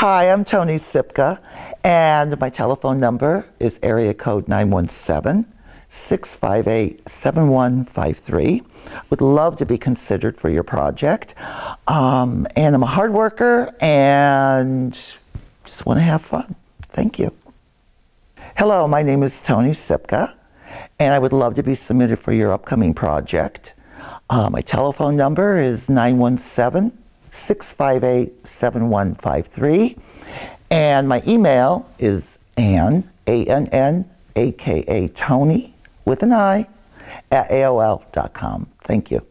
Hi, I'm Toni Sipka, and my telephone number is area code 917 658 7153. Would love to be considered for your project. Um, and I'm a hard worker and just want to have fun. Thank you. Hello, my name is Toni Sipka, and I would love to be submitted for your upcoming project. Uh, my telephone number is 917 658 7153. And my email is Ann, A N N A K A Toni with an I, at AOL.com. Thank you.